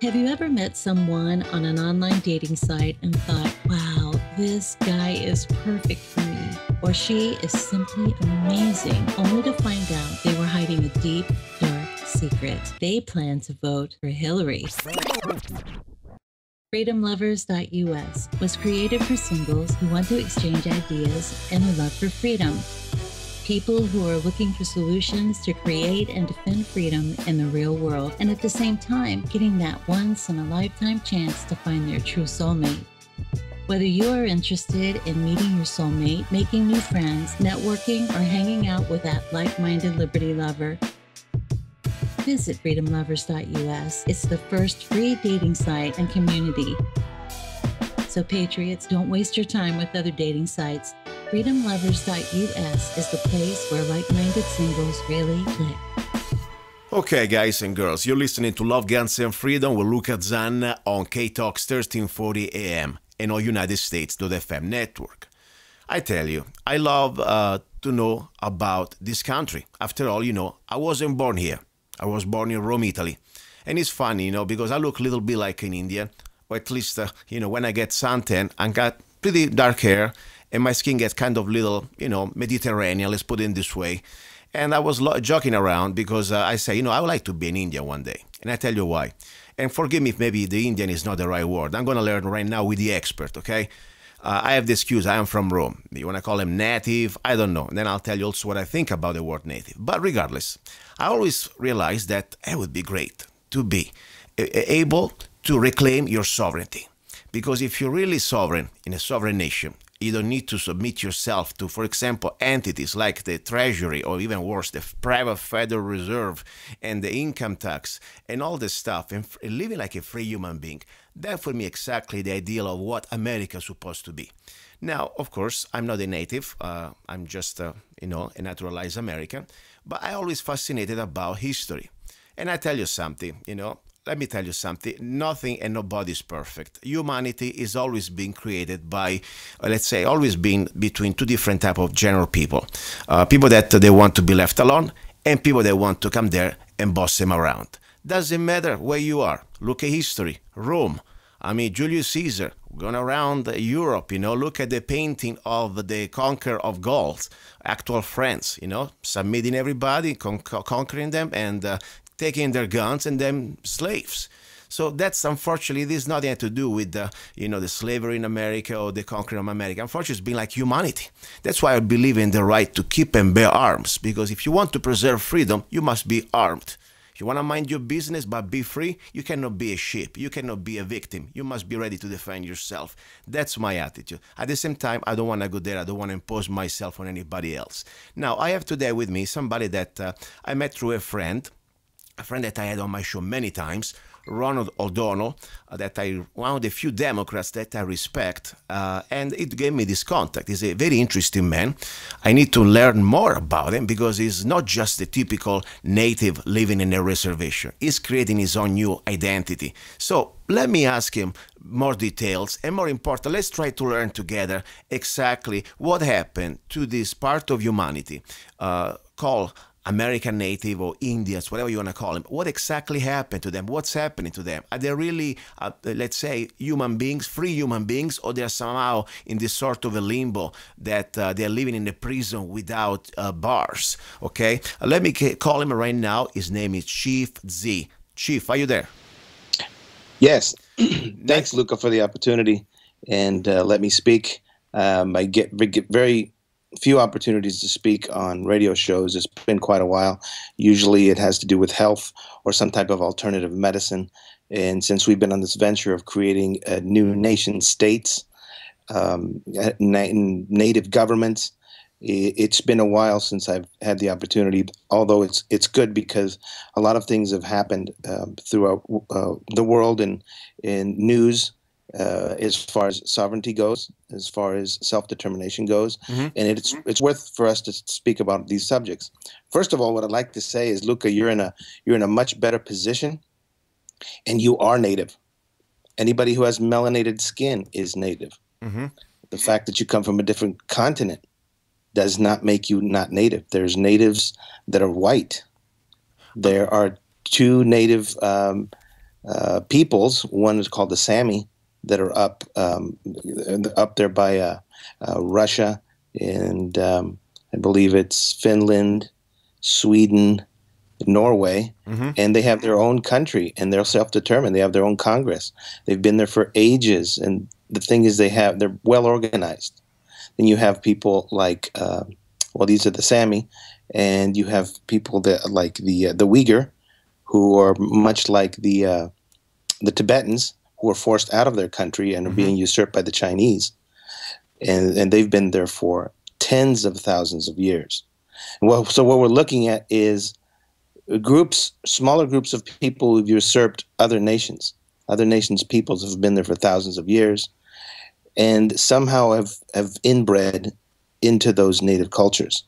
Have you ever met someone on an online dating site and thought, wow, this guy is perfect for me? Or she is simply amazing, only to find out they were hiding a deep, dark secret. They plan to vote for Hillary. FreedomLovers.us was created for singles who want to exchange ideas and love for freedom people who are looking for solutions to create and defend freedom in the real world, and at the same time, getting that once in a lifetime chance to find their true soulmate. Whether you are interested in meeting your soulmate, making new friends, networking, or hanging out with that like minded liberty lover, visit freedomlovers.us. It's the first free dating site and community. So, Patriots, don't waste your time with other dating sites. FreedomLovers.us is the place where like minded singles really click. Okay, guys and girls, you're listening to Love, Guns, and Freedom with Luca Zanna on K Talks 1340 AM and all United States.fm network. I tell you, I love uh, to know about this country. After all, you know, I wasn't born here. I was born in Rome, Italy. And it's funny, you know, because I look a little bit like an Indian, or at least, uh, you know, when I get suntan, I got pretty dark hair and my skin gets kind of little, you know, Mediterranean, let's put it in this way. And I was joking around because uh, I say, you know, I would like to be an Indian one day. And I tell you why. And forgive me if maybe the Indian is not the right word. I'm going to learn right now with the expert, okay? Uh, I have the excuse, I am from Rome. You want to call him native? I don't know. And then I'll tell you also what I think about the word native. But regardless, I always realize that it would be great to be able to reclaim your sovereignty. Because if you're really sovereign in a sovereign nation, you don't need to submit yourself to, for example, entities like the Treasury or even worse, the private Federal Reserve and the income tax and all this stuff and living like a free human being. That for me exactly the ideal of what America is supposed to be. Now, of course, I'm not a native. Uh, I'm just, uh, you know, a naturalized American. But I always fascinated about history. And I tell you something, you know, let me tell you something. Nothing and nobody is perfect. Humanity is always being created by uh, let's say always being between two different type of general people. Uh, people that they want to be left alone and people that want to come there and boss them around. Doesn't matter where you are. Look at history. Rome. I mean, Julius Caesar, going around Europe, you know, look at the painting of the conqueror of Gauls, actual France, you know, submitting everybody, con- conquering them, and uh, taking their guns and them slaves. So that's unfortunately this is nothing to do with the you know the slavery in America or the conquering of America. Unfortunately, it's been like humanity. That's why I believe in the right to keep and bear arms because if you want to preserve freedom, you must be armed. If you want to mind your business but be free, you cannot be a sheep. You cannot be a victim. You must be ready to defend yourself. That's my attitude. At the same time, I don't want to go there. I don't want to impose myself on anybody else. Now, I have today with me somebody that uh, I met through a friend a friend that I had on my show many times, Ronald O'Donnell, uh, that I one of the few Democrats that I respect, uh, and it gave me this contact. He's a very interesting man. I need to learn more about him because he's not just the typical native living in a reservation. He's creating his own new identity. So let me ask him more details, and more important, let's try to learn together exactly what happened to this part of humanity uh, called American Native or Indians, whatever you want to call them, what exactly happened to them? What's happening to them? Are they really, uh, let's say, human beings, free human beings, or they're somehow in this sort of a limbo that uh, they're living in a prison without uh, bars? Okay, uh, let me call him right now. His name is Chief Z. Chief, are you there? Yes. Thanks, Luca, for the opportunity and uh, let me speak. Um, I get, get very few opportunities to speak on radio shows. It's been quite a while. Usually it has to do with health or some type of alternative medicine. And since we've been on this venture of creating new nation states, um, native governments, it's been a while since I've had the opportunity. Although it's it's good because a lot of things have happened uh, throughout uh, the world and in news uh, as far as sovereignty goes, as far as self-determination goes, mm-hmm. and it's it's worth for us to speak about these subjects. First of all, what I'd like to say is, Luca, you're in a you're in a much better position, and you are native. Anybody who has melanated skin is native. Mm-hmm. The fact that you come from a different continent does not make you not native. There's natives that are white. There are two native um, uh, peoples. One is called the Sami that are up um, up there by uh, uh, Russia and um, I believe it's Finland, Sweden, Norway, mm-hmm. and they have their own country and they're self-determined. They have their own Congress. They've been there for ages, and the thing is, they have they're well organized. Then you have people like, uh, well, these are the Sami, and you have people that like the uh, the Uyghur, who are much like the uh, the Tibetans, who are forced out of their country and are mm-hmm. being usurped by the Chinese, and and they've been there for tens of thousands of years. Well, so what we're looking at is groups, smaller groups of people who've usurped other nations. Other nations' peoples have been there for thousands of years, and somehow have have inbred into those native cultures.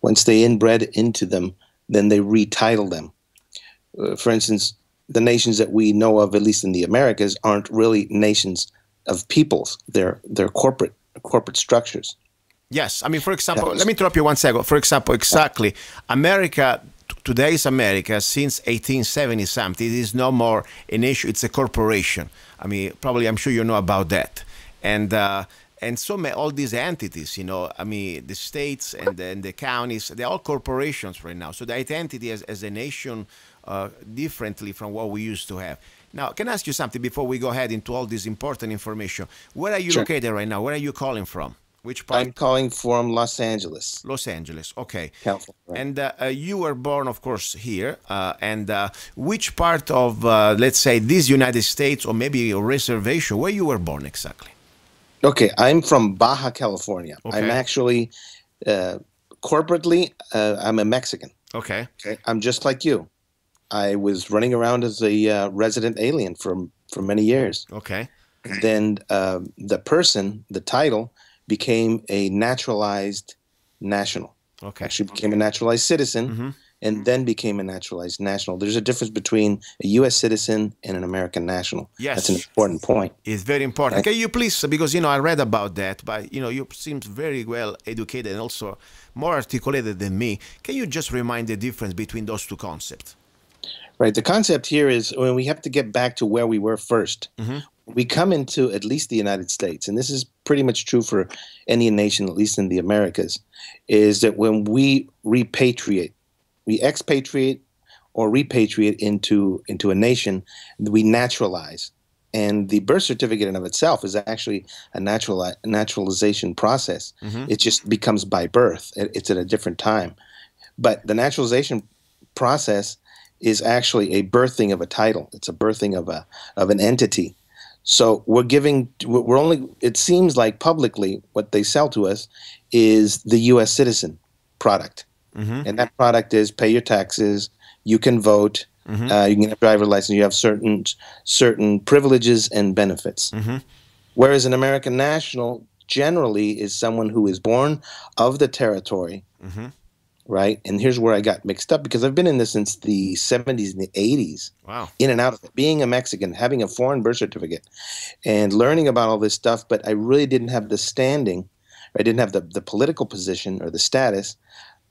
Once they inbred into them, then they retitle them. Uh, for instance, the nations that we know of, at least in the Americas, aren't really nations of peoples. They're they're corporate corporate structures. Yes, I mean, for example, let me interrupt you one second. For example, exactly, America today's America since 1870 something it is no more an issue; it's a corporation. I mean, probably I'm sure you know about that, and. Uh, and so may all these entities, you know, I mean, the states and the, and the counties, they're all corporations right now. So the identity as, as a nation uh, differently from what we used to have. Now, can I ask you something before we go ahead into all this important information? Where are you sure. located right now? Where are you calling from? Which part? I'm calling from Los Angeles. Los Angeles, okay. California. And uh, uh, you were born, of course, here. Uh, and uh, which part of, uh, let's say, this United States, or maybe a reservation, where you were born exactly? Okay, I'm from Baja California. Okay. I'm actually, uh, corporately, I'm a Mexican. Okay. Okay. I'm just like you. I was running around as a resident alien for for many years. Okay. Then the person, the title became a naturalized national. Okay. Actually became a naturalized citizen mm-hmm. and then became a naturalized national. There's a difference between a U.S. citizen and an American national. Yes. That's an important point. It's very important. Can you please, because, you know, I read about that, but, you know, you seem very well educated and also more articulated than me. Can you just remind the difference between those two concepts? Right. The concept here is when we have to get back to where we were 1st mm-hmm we come into at least the United States, and this is pretty much true for any nation, at least in the Americas, is that when we repatriate, we expatriate or repatriate into into a nation, we naturalize. And the birth certificate in of itself is actually a natural naturalization process. Mm-hmm. It just becomes by birth. It's at a different time, but the naturalization process is actually a birthing of a title. It's a birthing of a of an entity so we're giving, we're only, it seems like publicly what they sell to us is the U.S. citizen product. Mm-hmm. And that product is pay your taxes, you can vote, mm-hmm. uh, you can get a driver license, you have certain, certain privileges and benefits. Mm-hmm. Whereas an American national generally is someone who is born of the territory mm-hmm right? And here's where I got mixed up because I've been in this since the 70s and the 80s. Wow. In and out of it. Being a Mexican, having a foreign birth certificate, and learning about all this stuff, but I really didn't have the standing, I didn't have the, the political position or the status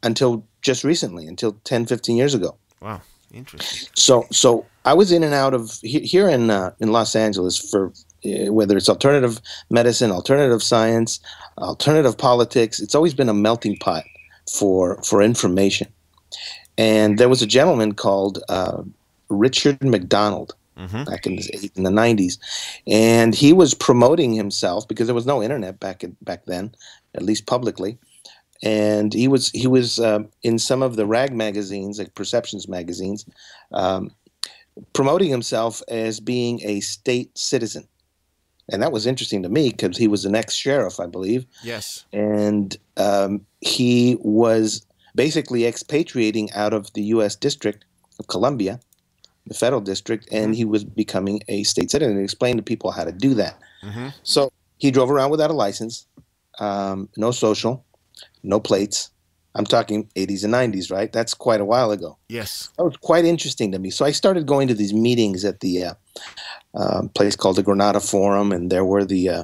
until just recently, until 10, 15 years ago. Wow. Interesting. So, so I was in and out of here in uh, in Los Angeles for uh, whether it's alternative medicine, alternative science, alternative politics. It's always been a melting pot for for information. And there was a gentleman called uh, Richard McDonald mm-hmm. back in the, in the 90s, and he was promoting himself because there was no internet back in, back then, at least publicly. And he was he was uh, in some of the rag magazines, like Perceptions magazines, um, promoting himself as being a state citizen and that was interesting to me because he was an ex-sheriff, I believe. Yes. And um, he was basically expatriating out of the U.S. District of Columbia, the federal district, and mm-hmm. he was becoming a state citizen. And explained to people how to do that. Mm-hmm. So he drove around without a license, um, no social, no plates. I'm talking 80s and 90s, right? That's quite a while ago. Yes. That was quite interesting to me. So I started going to these meetings at the uh, uh, place called the Granada Forum, and there were the uh,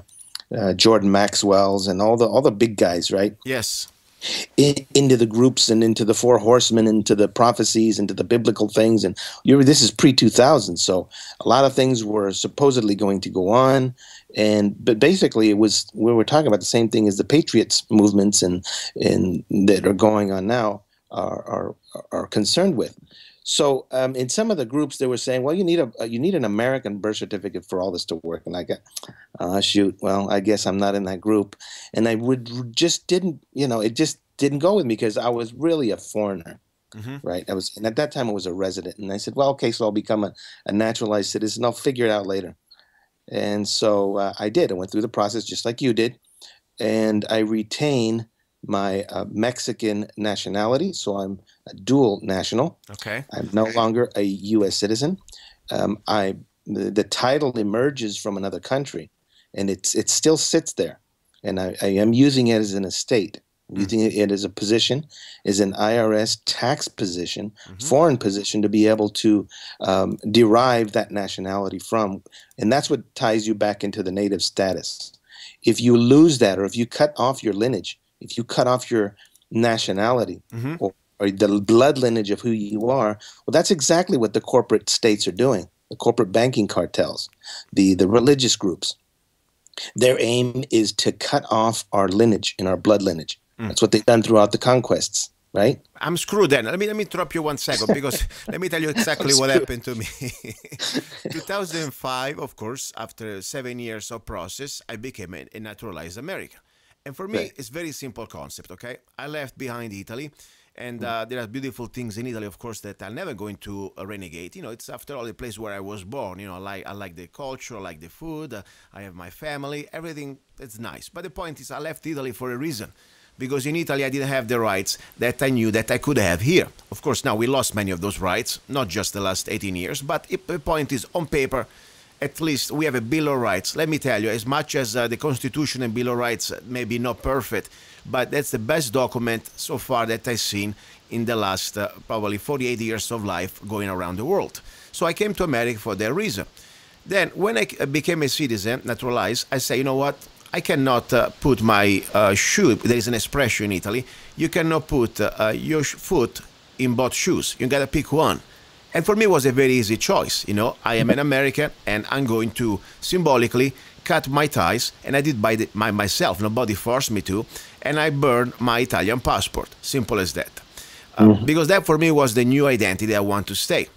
uh, Jordan Maxwell's and all the all the big guys, right? Yes. in, into the groups and into the four horsemen, into the prophecies, into the biblical things. And you this is pre 2000, so a lot of things were supposedly going to go on. And but basically, it was we were talking about the same thing as the patriots movements and and that are going on now are are, are concerned with. So um, in some of the groups, they were saying, "Well, you need a you need an American birth certificate for all this to work." And I got, uh, shoot, well, I guess I'm not in that group. And I would just didn't, you know, it just didn't go with me because I was really a foreigner, mm-hmm. right? I was, and at that time I was a resident. And I said, "Well, okay, so I'll become a, a naturalized citizen. I'll figure it out later." And so uh, I did. I went through the process just like you did, and I retain my uh, Mexican nationality, so I'm a dual national. Okay. I'm no longer a U.S. citizen. Um, I the, the, title emerges from another country, and it's it still sits there, and I, I am using it as an estate. Mm-hmm. Using it as a position, as an IRS tax position, mm-hmm. foreign position, to be able to um, derive that nationality from, and that's what ties you back into the native status. If you lose that, or if you cut off your lineage, if you cut off your nationality mm-hmm. or, or the blood lineage of who you are, well, that's exactly what the corporate states are doing. The corporate banking cartels, the the religious groups. Their aim is to cut off our lineage and our blood lineage. Mm. That's what they've done throughout the conquests right? I'm screwed then. Let me let me interrupt you one second because let me tell you exactly what happened to me. 2005, of course, after seven years of process, I became a, a naturalized American. And for me, right. it's very simple concept. Okay, I left behind Italy, and mm. uh, there are beautiful things in Italy, of course, that I'm never going to uh, renegade. You know, it's after all the place where I was born. You know, I like I like the culture, I like the food. Uh, I have my family, everything. That's nice. But the point is, I left Italy for a reason. Because in Italy I didn't have the rights that I knew that I could have here. Of course, now we lost many of those rights, not just the last 18 years, but the point is, on paper, at least we have a Bill of Rights. Let me tell you, as much as uh, the Constitution and Bill of Rights may be not perfect, but that's the best document so far that I've seen in the last uh, probably 48 years of life going around the world. So I came to America for that reason. Then, when I became a citizen, naturalized, I say, you know what? I cannot uh, put my uh, shoe. There is an expression in Italy. You cannot put uh, your foot in both shoes. You gotta pick one. And for me, it was a very easy choice. You know, I am an American and I'm going to symbolically cut my ties, and I did by, the, my, myself. Nobody forced me to, and I burned my Italian passport. Simple as that. Uh, mm-hmm. Because that for me was the new identity I want to stay.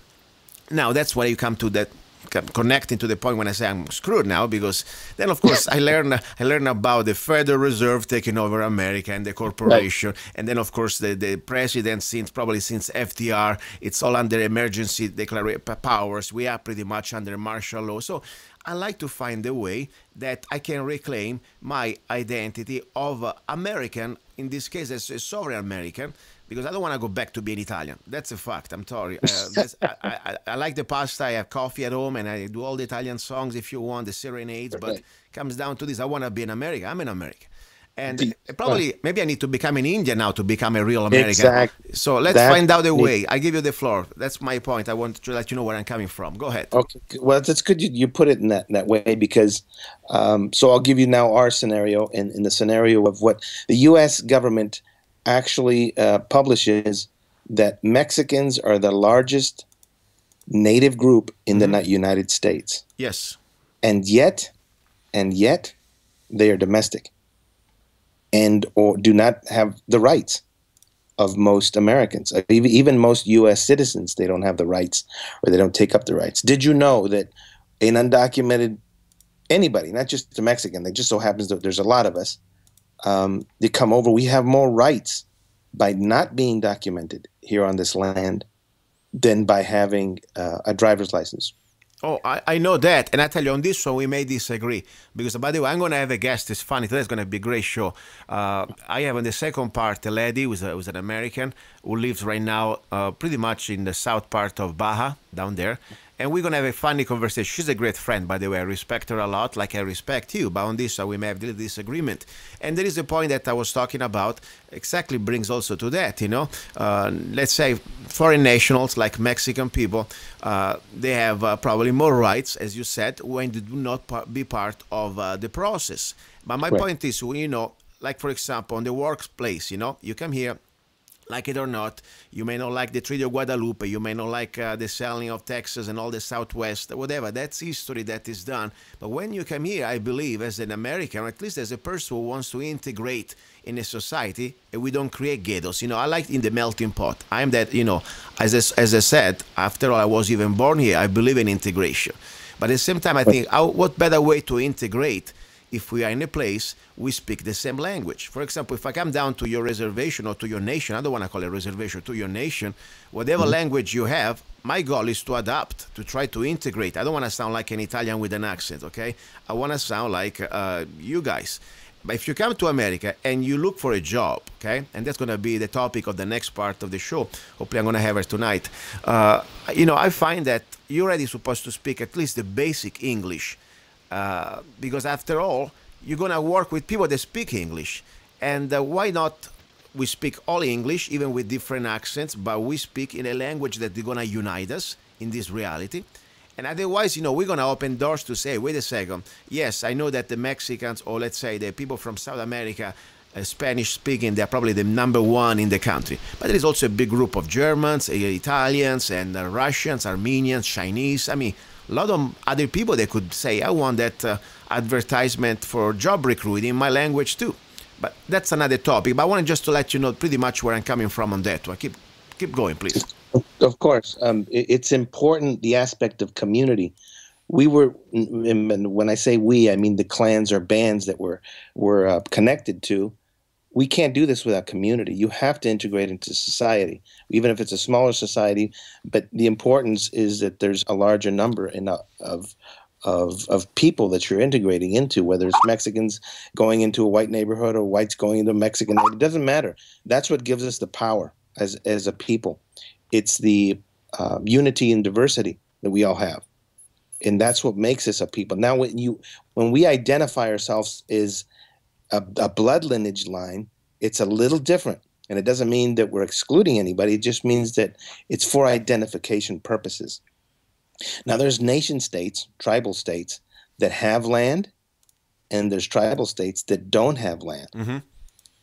Now that's where you come to that connecting to the point when I say I'm screwed now, because then of course I learn I learn about the Federal Reserve taking over America and the corporation, right. and then of course the, the president since probably since FDR, it's all under emergency declaration powers. We are pretty much under martial law. So I like to find a way that I can reclaim my identity of American, in this case as a sovereign American, because I don't want to go back to being Italian. That's a fact. I'm sorry. Uh, I, I, I, like the pasta. I have coffee at home, and I do all the Italian songs if you want, the serenades. But it comes down to this: I want to be an American. I'm an American. And probably, maybe I need to become an Indian now to become a real American. Exactly. So let's that find out a way. I give you the floor. That's my point. I want to let you know where I'm coming from. Go ahead. Okay. Well, that's good. You, you put it in that, in that way because, um, so I'll give you now our scenario in, in the scenario of what the U.S. government – actually uh, publishes that Mexicans are the largest native group in mm-hmm. the United States. Yes. And yet, and yet, they are domestic and or do not have the rights of most Americans. Even most U.S. citizens, they don't have the rights or they don't take up the rights. Did you know that an undocumented anybody, not just a Mexican, that just so happens that there's a lot of us, um, they come over. We have more rights by not being documented here on this land than by having uh, a driver's license. Oh, I, I know that. And I tell you, on this one, we may disagree. Because, by the way, I'm going to have a guest. It's funny. Today's going to be a great show. Uh, I have on the second part a lady who's, a, who's an American who lives right now uh, pretty much in the south part of Baja, down there and we're gonna have a funny conversation. She's a great friend, by the way. I respect her a lot, like I respect you. But on this, we may have a disagreement. And there is a point that I was talking about. Exactly brings also to that. You know, uh, let's say foreign nationals like Mexican people, uh, they have uh, probably more rights, as you said, when they do not par- be part of uh, the process. But my right. point is, you know, like for example, on the workplace, you know, you come here, like it or not, you may not like the Treaty of Guadalupe, you may not like uh, the selling of Texas and all the Southwest, whatever. That's history that is done. But when you come here, I believe, as an American, or at least as a person who wants to integrate in a society, we don't create ghettos. You know, I like in the melting pot. I'm that, you know, as I, as I said, after all, I was even born here, I believe in integration. But at the same time, I think, how, what better way to integrate if we are in a place we speak the same language. For example, if I come down to your reservation or to your nation, I don't want to call it reservation, to your nation, whatever mm-hmm. language you have, my goal is to adapt, to try to integrate. I don't want to sound like an Italian with an accent, okay? I want to sound like uh, you guys. But if you come to America and you look for a job, okay, and that's going to be the topic of the next part of the show. Hopefully, I'm going to have it tonight. Uh, you know, I find that you're already supposed to speak at least the basic English uh, because after all, you're gonna work with people that speak English, and uh, why not? We speak all English, even with different accents, but we speak in a language that is gonna unite us in this reality. And otherwise, you know, we're gonna open doors to say, wait a second, yes, I know that the Mexicans, or let's say the people from South America, uh, Spanish speaking, they're probably the number one in the country. But there is also a big group of Germans, uh, Italians, and uh, Russians, Armenians, Chinese. I mean, a lot of other people they could say i want that uh, advertisement for job recruiting in my language too. But that's another topic but i wanted just to let you know pretty much where i'm coming from on that one. Keep keep going please. Of course. Um, it's important the aspect of community. We were and when i say we i mean the clans or bands that we're, we're uh, connected to we can't do this without community. You have to integrate into society, even if it's a smaller society. But the importance is that there's a larger number in, uh, of of of people that you're integrating into, whether it's Mexicans going into a white neighborhood or whites going into a Mexican. Neighborhood, it doesn't matter. That's what gives us the power as as a people. It's the uh, unity and diversity that we all have, and that's what makes us a people. Now, when you when we identify ourselves as a, a blood lineage line, it's a little different. And it doesn't mean that we're excluding anybody, it just means that it's for identification purposes. Now, there's nation states, tribal states, that have land, and there's tribal states that don't have land. Mm-hmm.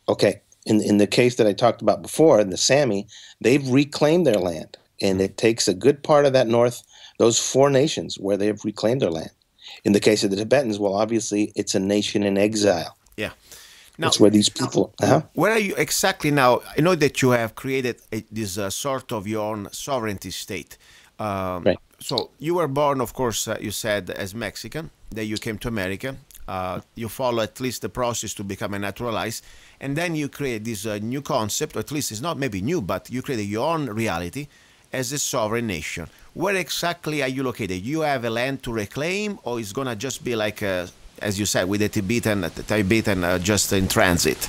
Okay, in, in the case that I talked about before, in the Sami, they've reclaimed their land. And it takes a good part of that north, those four nations where they've reclaimed their land. In the case of the Tibetans, well, obviously, it's a nation in exile. Yeah. Now, That's where these people. Uh-huh. Where are you exactly now? I know that you have created a, this uh, sort of your own sovereignty state. Um, right. So you were born, of course, uh, you said as Mexican. Then you came to America. Uh, you follow at least the process to become a naturalized, and then you create this uh, new concept, or at least it's not maybe new, but you create your own reality as a sovereign nation. Where exactly are you located? You have a land to reclaim, or it's gonna just be like a as you said, with the Tibetan, the Tibetan uh, just in transit.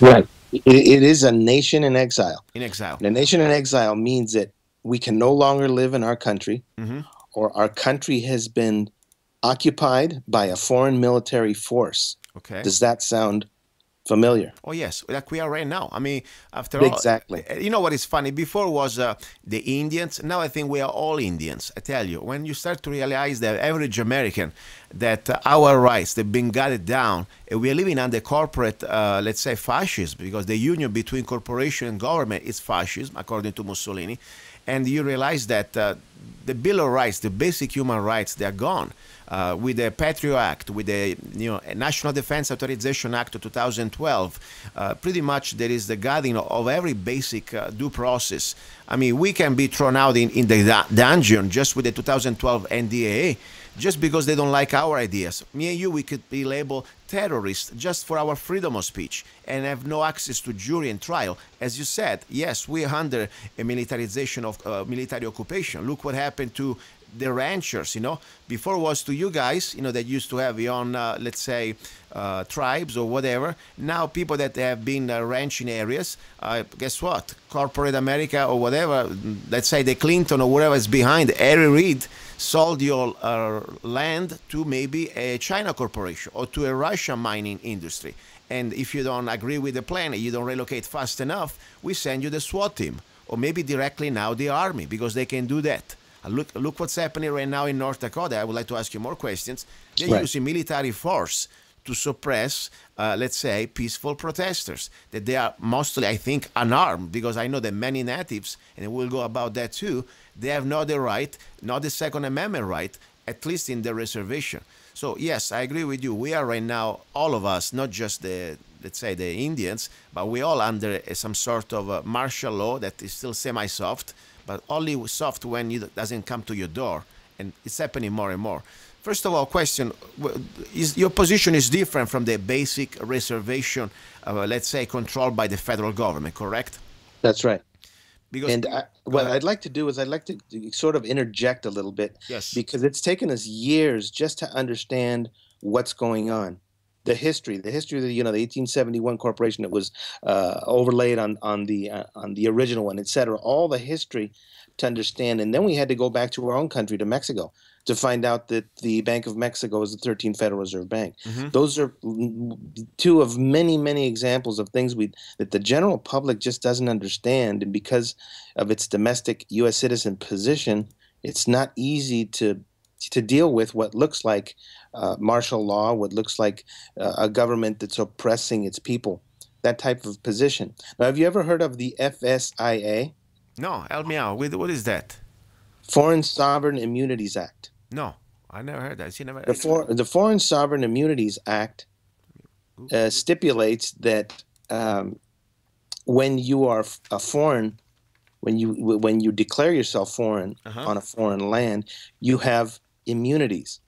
Right. It, it is a nation in exile. In exile. A nation in exile means that we can no longer live in our country, mm-hmm. or our country has been occupied by a foreign military force. Okay. Does that sound familiar. Oh yes, like we are right now. I mean, after all, exactly. Eh, you know what is funny? Before was uh, the Indians. Now I think we are all Indians. I tell you, when you start to realize the average American that uh, our rights they've been gutted down, and we are living under corporate, uh, let's say, fascism, because the union between corporation and government is fascism, according to Mussolini, and you realize that uh, the Bill of Rights, the basic human rights, they are gone uh, with the Patriot Act, with the you know National Defense Authorization Act of 2012, uh, pretty much there is the guiding of every basic uh, due process. I mean, we can be thrown out in, in the dungeon just with the 2012 NDAA just because they don't like our ideas. Me and you, we could be labeled terrorists just for our freedom of speech and have no access to jury and trial. As you said, yes, we're under a militarization of uh, military occupation. Look what happened to the ranchers, you know. Before was to you guys, you know, that used to have your own, uh, let's say, uh, tribes or whatever. Now people that have been uh, ranching areas, uh, guess what? Corporate America or whatever, let's say the Clinton or whatever is behind, Harry Reid sold your uh, land to maybe a China corporation or to a Russian mining industry. And if you don't agree with the plan, you don't relocate fast enough, we send you the SWAT team or maybe directly now the army because they can do that. Look, look what's happening right now in North Dakota. I would like to ask you more questions. They're right. using military force to suppress, uh, let's say, peaceful protesters. That they are mostly, I think, unarmed, because I know that many natives, and we'll go about that too, they have not the right, not the Second Amendment right, at least in the reservation. So yes, I agree with you. We are right now, all of us, not just the let's say the Indians, but we all under some sort of martial law that is still semi-soft, but only soft when it doesn't come to your door, and it's happening more and more. First of all, question: is your position is different from the basic reservation, uh, let's say, controlled by the federal government, correct? That's right. Because and I, what ahead. I'd like to do is I'd like to sort of interject a little bit, yes, because it's taken us years just to understand what's going on the history, the history of the you know the 1871 corporation that was uh, overlaid on on the uh, on the original one, et cetera. All the history to understand, and then we had to go back to our own country, to Mexico, to find out that the Bank of Mexico is the 13th Federal Reserve Bank. Mm-hmm. Those are two of many many examples of things we that the general public just doesn't understand, and because of its domestic U.S. citizen position, it's not easy to to deal with what looks like uh, martial law, what looks like uh, a government that's oppressing its people, that type of position. Now, have you ever heard of the FSIA? No, help me out. What is that? Foreign Sovereign Immunities Act. No, I never heard that. Never, the, for, the Foreign Sovereign Immunities Act uh, stipulates that um, when you are a foreign, when you when you declare yourself foreign uh-huh. on a foreign land, you have immunities.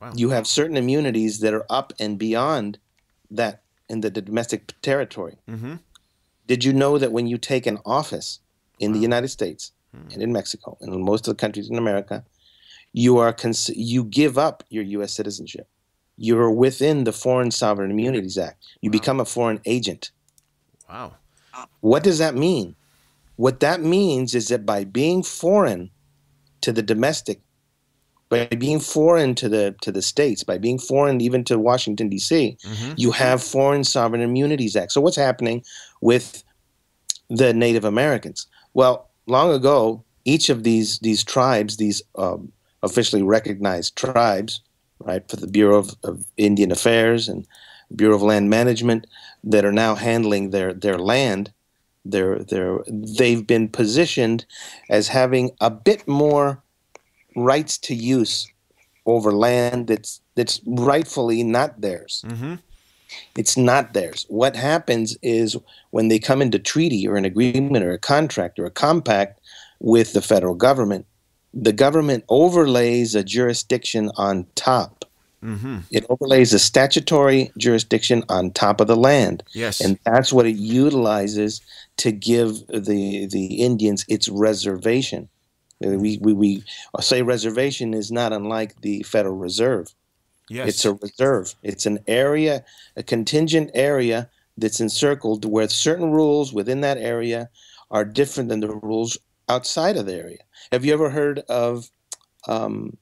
Wow. You have certain immunities that are up and beyond that in the domestic territory. Mm-hmm. Did you know that when you take an office in wow. the United States mm. and in Mexico and in most of the countries in America, you are cons- you give up your U.S. citizenship. You're within the Foreign Sovereign Immunities Act. You wow. become a foreign agent. Wow. What does that mean? What that means is that by being foreign to the domestic by being foreign to the to the states, by being foreign even to Washington D.C., mm-hmm. you have Foreign Sovereign Immunities Act. So what's happening with the Native Americans? Well, long ago, each of these these tribes, these um, officially recognized tribes, right, for the Bureau of, of Indian Affairs and Bureau of Land Management, that are now handling their their land. They're, they're, they've been positioned as having a bit more rights to use over land that's that's rightfully not theirs. Mm-hmm. It's not theirs. What happens is when they come into treaty or an agreement or a contract or a compact with the federal government, the government overlays a jurisdiction on top. Mm-hmm. It overlays a statutory jurisdiction on top of the land. Yes. And that's what it utilizes to give the the Indians its reservation. We, we, we say reservation is not unlike the Federal Reserve. Yes. It's a reserve. It's an area, a contingent area that's encircled where certain rules within that area are different than the rules outside of the area. Have you ever heard of um,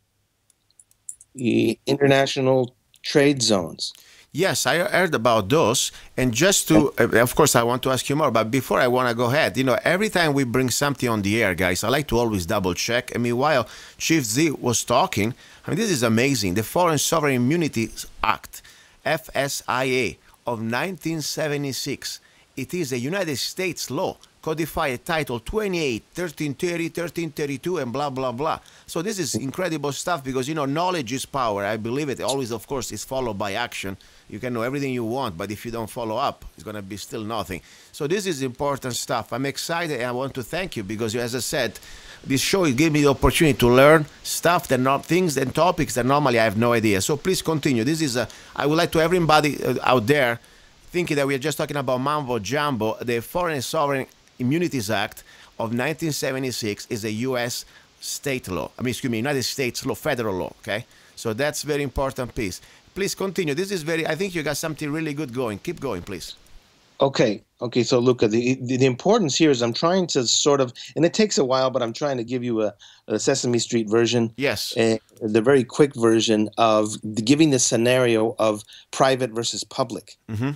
the international trade zones? Yes, I heard about those. And just to, of course, I want to ask you more, but before I want to go ahead, you know, every time we bring something on the air, guys, I like to always double check. I mean, while Chief Z was talking, I mean, this is amazing. The Foreign Sovereign Immunity Act, FSIA, of 1976, it is a United States law codified title 28 1330 1332 and blah blah blah. So this is incredible stuff because you know knowledge is power. I believe it. Always of course is followed by action. You can know everything you want but if you don't follow up it's going to be still nothing. So this is important stuff. I'm excited and i want to thank you because as i said this show gave me the opportunity to learn stuff that not things and topics that normally i have no idea. So please continue. This is a, i would like to everybody uh, out there thinking that we are just talking about mambo jumbo the foreign sovereign Immunities Act of 1976 is a U.S. state law. I mean, excuse me, United States law, federal law. Okay, so that's very important piece. Please continue. This is very. I think you got something really good going. Keep going, please. Okay. Okay. So, Luca, the, the, the importance here is I'm trying to sort of, and it takes a while, but I'm trying to give you a, a Sesame Street version. Yes. Uh, the very quick version of the, giving the scenario of private versus public. Mm-hmm.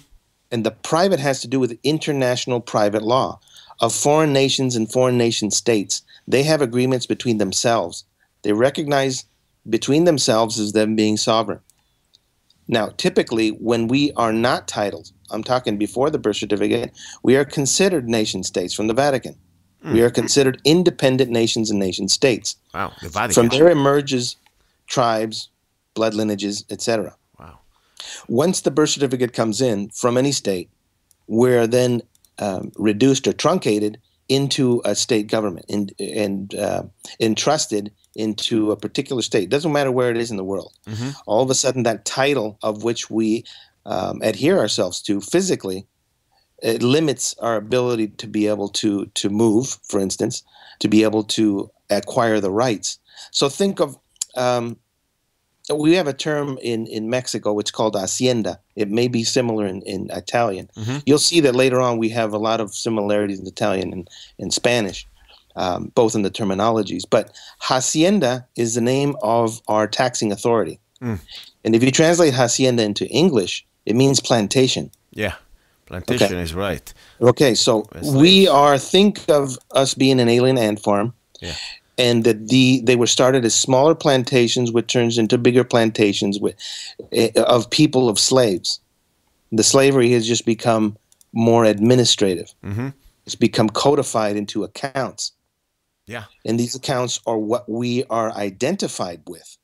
And the private has to do with international private law of foreign nations and foreign nation states. They have agreements between themselves. They recognize between themselves as them being sovereign. Now, typically, when we are not titled, I'm talking before the birth certificate, we are considered nation states from the Vatican. Mm. We are considered independent nations and nation states. Wow, the Vatican. From there emerges tribes, blood lineages, etc. Once the birth certificate comes in from any state, we're then um, reduced or truncated into a state government and, and uh, entrusted into a particular state. It doesn't matter where it is in the world. Mm-hmm. All of a sudden, that title of which we um, adhere ourselves to physically, it limits our ability to be able to to move, for instance, to be able to acquire the rights. So think of um, we have a term in, in Mexico which is called hacienda. It may be similar in, in Italian. Mm-hmm. You'll see that later on we have a lot of similarities in Italian and, and Spanish, um, both in the terminologies. But hacienda is the name of our taxing authority. Mm. And if you translate hacienda into English, it means plantation. Yeah, plantation okay. is right. Okay, so we are, think of us being an alien ant farm. Yeah and that the they were started as smaller plantations, which turns into bigger plantations with eh, of people of slaves. The slavery has just become more administrative. Mm-hmm. It's become codified into accounts. Yeah, and these accounts are what we are identified with.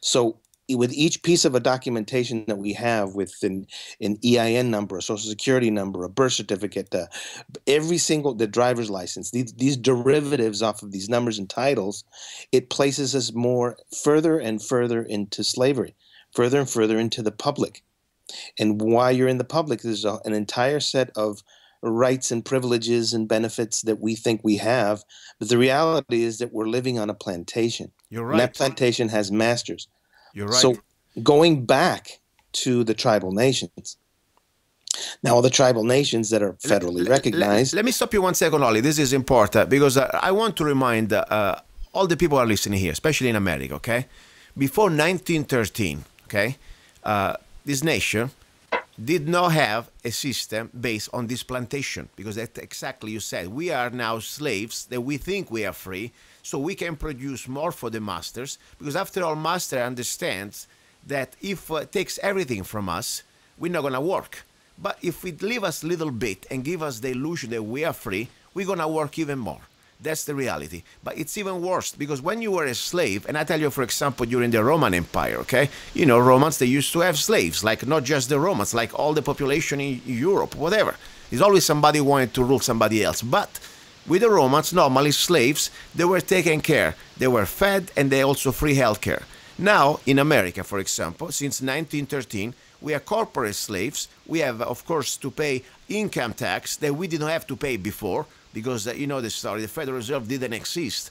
So with each piece of a documentation that we have with an, an EIN number, a social security number, a birth certificate, uh, every single the driver's license, these these derivatives off of these numbers and titles, it places us more further and further into slavery, further and further into the public. And while you're in the public, there's a, an entire set of rights and privileges and benefits that we think we have, but the reality is that we're living on a plantation. You're right. And that plantation has masters you're right. So going back to the tribal nations. Now, all the tribal nations that are federally let, recognized. Let, let, me stop you one second, Ollie. This is important because uh, I want to remind uh, all the people who are listening here, especially in America, okay? Before 1913, okay, uh, this nation did not have a system based on this plantation because that's exactly you said. We are now slaves that we think we are free, so we can produce more for the masters because after all master understands that if uh, takes everything from us we're not gonna work but if it leave us a little bit and give us the illusion that we are free we're gonna work even more that's the reality. But it's even worse because when you were a slave and i tell you for example during the roman empire okay you know romans they used to have slaves like not just the romans like all the population in europe whatever. There's always somebody wanted to rule somebody else. But with the Romans, normally slaves, they were taken care, they were fed, and they also free healthcare. Now, in America, for example, since 1913, we are corporate slaves. We have, of course, to pay income tax that we didn't have to pay before because, uh, you know the story, the Federal Reserve didn't exist.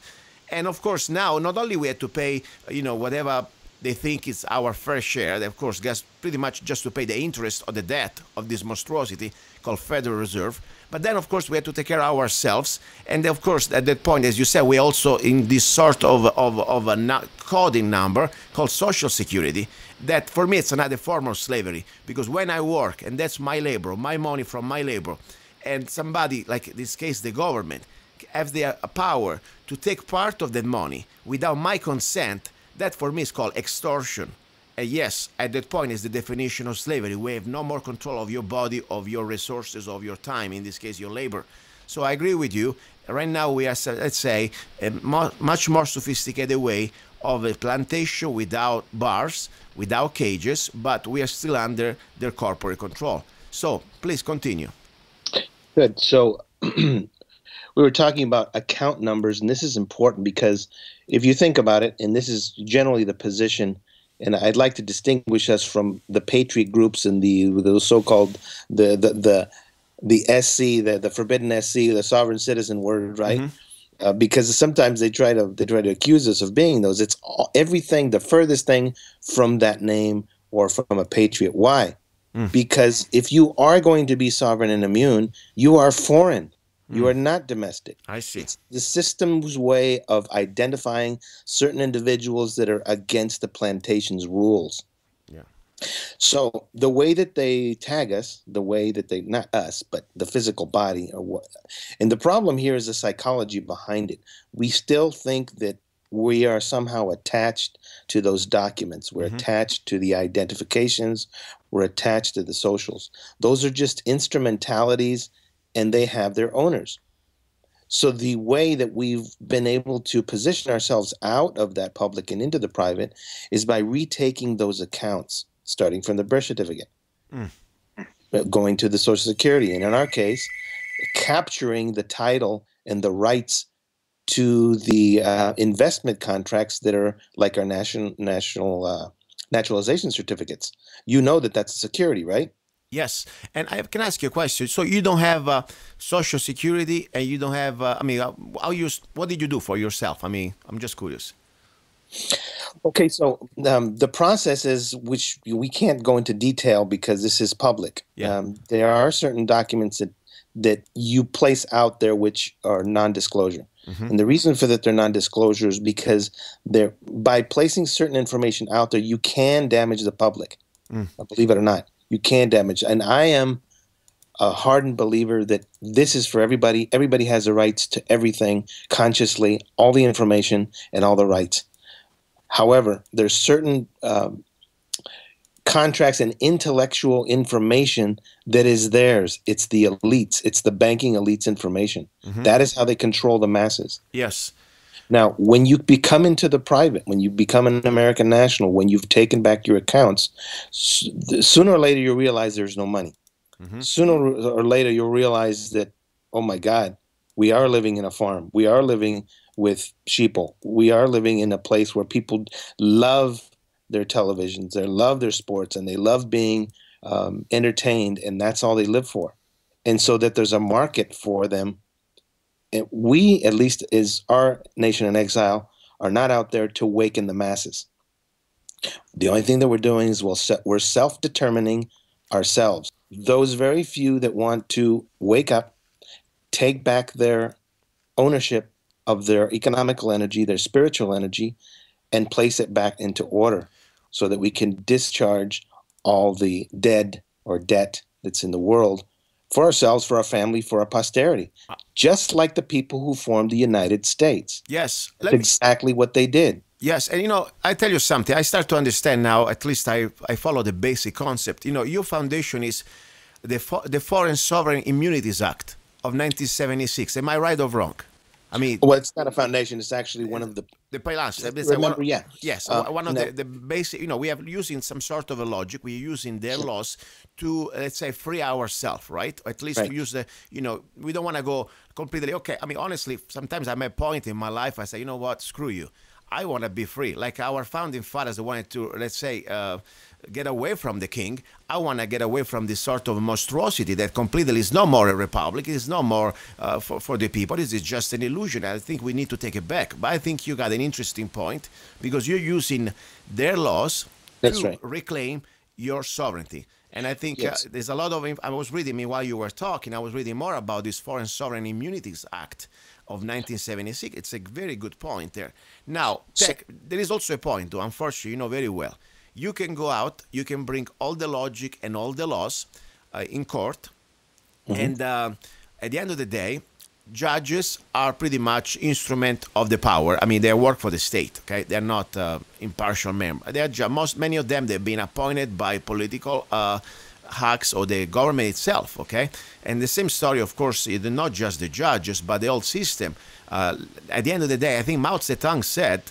And of course, now not only we have to pay, you know, whatever they think is our fair share, they of course gets pretty much just to pay the interest of the debt of this monstrosity called Federal Reserve, but then, of course, we had to take care of ourselves. And of course, at that point, as you said, we also in this sort of, of, of a coding number called Social Security. That for me, it's another form of slavery because when I work, and that's my labor, my money from my labor, and somebody, like in this case, the government, have the uh, power to take part of that money without my consent, that for me is called extortion. And yes, at that point is the definition of slavery. We have no more control of your body, of your resources, of your time, in this case, your labor. So I agree with you. Right now, we are, let's say, a much more sophisticated way of a plantation without bars, without cages, but we are still under their corporate control. So please continue. Good. So we were talking about account numbers, and this is important because if you think about it, and this is generally the position and I'd like to distinguish us from the patriot groups and the the so-called the the the, the SC, the the forbidden SC, the sovereign citizen word, right? Mm-hmm. Uh, because sometimes they try to they try to accuse us of being those. It's all, everything the furthest thing from that name or from a patriot. Why? Mm. Because if you are going to be sovereign and immune, you are foreign. You mm. are not domestic. I see. It's the system's way of identifying certain individuals that are against the plantation's rules. Yeah. So the way that they tag us, the way that they not us, but the physical body, or what, and the problem here is the psychology behind it. We still think that we are somehow attached to those documents. We're mm-hmm. attached to the identifications. We're attached to the socials. Those are just instrumentalities and they have their owners. So the way that we've been able to position ourselves out of that public and into the private is by retaking those accounts, starting from the birth certificate, mm. going to the Social Security, and in our case, capturing the title and the rights to the uh, investment contracts that are like our national national uh, naturalization certificates. You know that that's a security, right? Yes, and I can ask you a question. So you don't have uh, social security, and you don't have. Uh, I mean, uh, how you? What did you do for yourself? I mean, I'm just curious. Okay, so um, the process is, which we can't go into detail because this is public. Yeah. Um, there are certain documents that that you place out there which are non-disclosure. Mm-hmm. And the reason for that they're non-disclosure is because they're by placing certain information out there, you can damage the public. Mm. Believe it or not, you can damage. And I am a hardened believer that this is for everybody. Everybody has the rights to everything consciously, all the information and all the rights. However, there's certain um, contracts and intellectual information that is theirs. It's the elites. It's the banking elites information. Mm-hmm. That is how they control the masses. Yes. Now, when you become into the private, when you become an American national, when you've taken back your accounts, sooner or later you realize there's no money. Mm-hmm. Sooner or later you'll realize that, oh my God, we are living in a farm. We are living with sheeple. We are living in a place where people love their televisions, they love their sports, and they love being um, entertained, and that's all they live for. And so that there's a market for them. And we, at least, as our nation in exile, are not out there to waken the masses. The only thing that we're doing is we're self determining ourselves. Those very few that want to wake up, take back their ownership of their economical energy, their spiritual energy, and place it back into order so that we can discharge all the dead or debt that's in the world for ourselves, for our family, for our posterity. Just like the people who formed the United States. Yes. exactly what they did. Yes, and you know, I tell you something. I start to understand now. At least I, I follow the basic concept. You know, your foundation is the the Foreign Sovereign Immunities Act of 1976. Am I right or wrong? I mean, well, it's not a foundation. It's actually one of the the pillars. Remember, one, yeah, yes, uh, one of the, the basic. You know, we are using some sort of a logic. We're using their laws to let's say free ourselves, right? At least right. use the. You know, we don't want to go completely. Okay, I mean, honestly, sometimes I'm at a point in my life. I say, you know what, screw you. I want to be free. Like our founding fathers wanted to, let's say, uh, get away from the king. I want to get away from this sort of monstrosity that completely is no more a republic. It's no more uh, for, for the people. It's just an illusion. I think we need to take it back. But I think you got an interesting point because you're using their laws That's to right. reclaim your sovereignty. And I think uh, yes. uh, there's a lot of. I was reading me while you were talking. I was reading more about this Foreign Sovereign Immunities Act of 1976. It's a very good point there. Now, tech, there is also a point, though. Unfortunately, you know very well you can go out, you can bring all the logic and all the laws uh, in court, mm-hmm. and uh, at the end of the day, judges are pretty much instrument of the power. I mean, they work for the state. Okay, they're not uh, impartial members. They are ju- most many of them they've been appointed by political uh, hacks or the government itself. Okay, and the same story, of course, is not just the judges but the whole system. Uh, at the end of the day, I think Mao Zedong said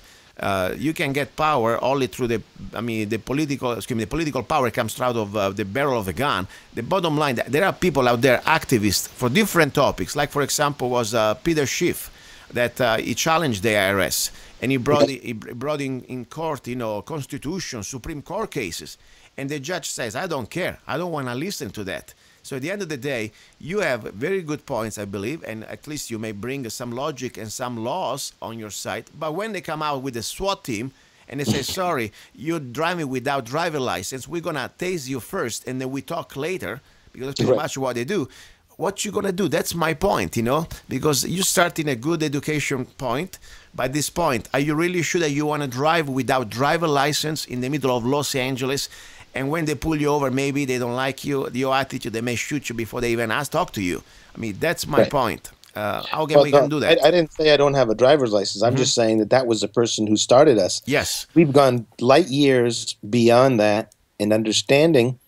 uh, you can get power only through the i mean the political excuse me the political power comes out of uh, the barrel of a gun the bottom line there are people out there activists for different topics like for example was uh, peter schiff that uh, he challenged the irs and he brought he brought in, in court you know constitution supreme court cases and the judge says i don't care. I don't want to listen to that. So at the end of the day, you have very good points, I believe, and at least you may bring some logic and some laws on your side. But when they come out with a SWAT team and they say, sorry, you're driving without driver license, we're going to tase you first and then we talk later, because that's pretty right. much what they do. What you gonna do? That's my point you know? Because you start in a good education point. By this point are you really sure that you want to drive without driver license in the middle of los angeles and when they pull you over, maybe they don't like you, your attitude, they may shoot you before they even ask talk to you. I mean, that's my right. point. Uh, how can well, we no, can do that? I, I, didn't say I don't have a driver's license. I'm mm-hmm. just saying that that was the person who started us. Yes, we've gone light years beyond that in understanding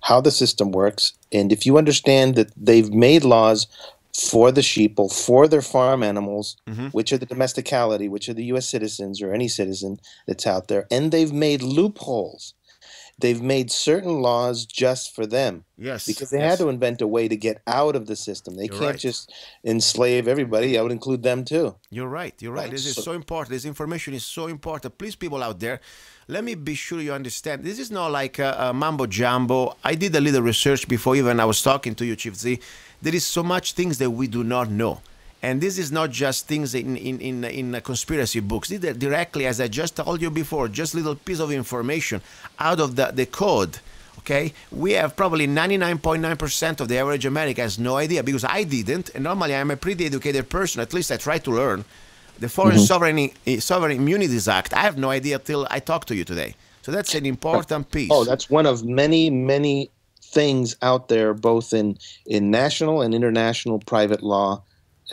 how the system works. And if you understand that they've made laws for the sheeple, for their farm animals, mm-hmm. which are the domesticality, which are the U.S. citizens or any citizen that's out there, and they've made loopholes they've made certain laws just for them. Yes. Because they yes. had to invent a way to get out of the system. They You're can't right. just enslave everybody. I would include them too. You're right. You're right. This is so important. This information is so important. Please, people out there, let me be sure you understand. This is not like a, a mambo jumbo. I did a little research before even I was talking to you, Chief Z. There is so much things that we do not know. And this is not just things in, in, in, in conspiracy books. These are directly, as I just told you before, just little piece of information out of the, the code. Okay, we have probably 99.9% of the average American has no idea because I didn't, and normally I'm a pretty educated person. At least I try to learn. The Foreign mm-hmm. Sovereign, eh, Sovereign Immunities Act. I have no idea till I talk to you today. So that's an important piece. Oh, that's one of many, many things out there, both in in national and international private law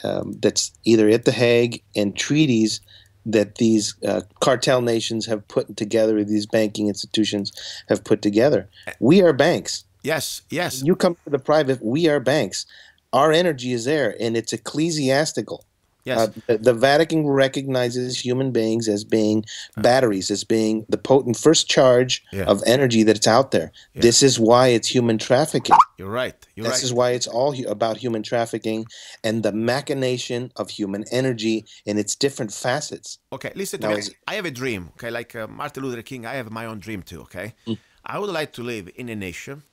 um, that's either at The Hague and treaties that these uh, cartel nations have put together, these banking institutions have put together. We are banks. Yes, yes. When you come to the private, we are banks. Our energy is there, and it's ecclesiastical. Yes. Uh, the, Vatican recognizes human beings as being uh. batteries, as being the potent first charge yeah. of energy that's out there. Yeah. This is why it's human trafficking. You're right. You're this right. is why it's all hu- about human trafficking and the machination of human energy in its different facets. Okay, listen to now, me. I have a dream. Okay, like uh, Martin Luther King, I have my own dream too. Okay, mm. I would like to live in a nation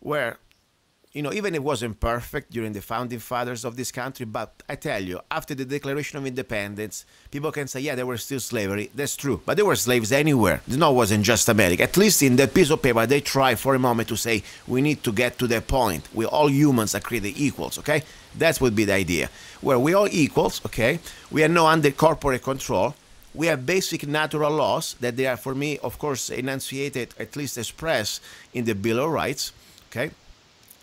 where you know, even it wasn't perfect during the founding fathers of this country, but I tell you, after the Declaration of Independence, people can say, yeah, there was still slavery. That's true. But there were slaves anywhere. It no, wasn't just America. At least in that piece of paper, they try for a moment to say, we need to get to that point where all humans are created equals, okay? That would be the idea. Where we all equals, okay? We are no under corporate control. We have basic natural laws that they are, for me, of course, enunciated, at least expressed in the Bill of Rights, okay?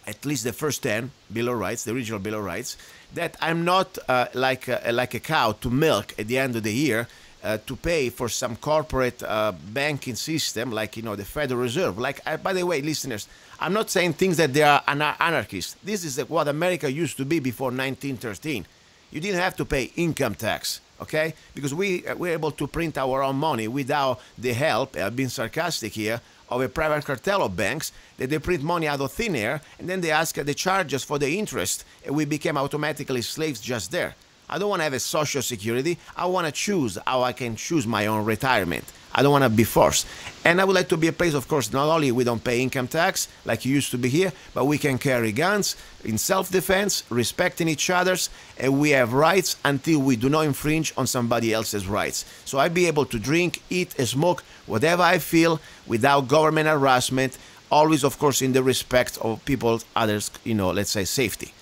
At least the first 10 Bill of Rights, the original Bill of Rights, that I'm not uh, like, a, like a cow to milk at the end of the year uh, to pay for some corporate uh, banking system like, you know, the Federal Reserve. Like, by the way, listeners, I'm not saying things that they are anar- anarchists. This is what America used to be before 1913. You didn't have to pay income tax okay? Because we uh, we're able to print our own money without the help. I've been sarcastic here of a private cartel of banks that they print money out of thin air and then they ask the charges for the interest and we became automatically slaves just there. I don't want to have a social security. I want to choose how I can choose my own retirement. I don't want to be forced. And I would like to be a place, of course, not only we don't pay income tax like you used to be here, but we can carry guns in self-defense, respecting each other's, and we have rights until we do not infringe on somebody else's rights. So I'd be able to drink, eat, smoke, whatever I feel without government harassment, always, of course, in the respect of people, others, you know, let's say safety.